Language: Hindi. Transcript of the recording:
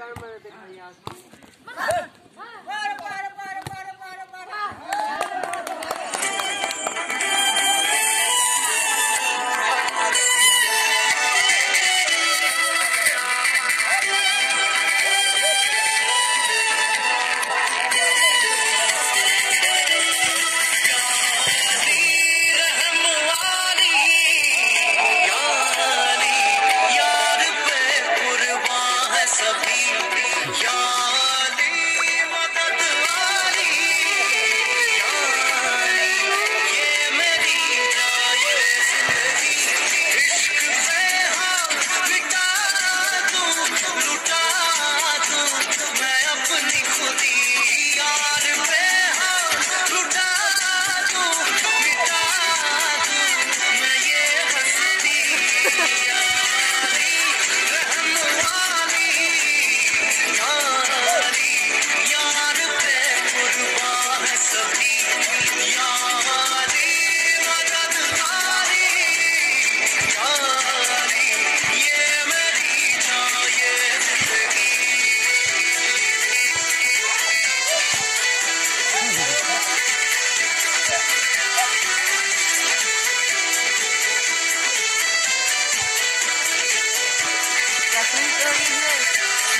दुकान में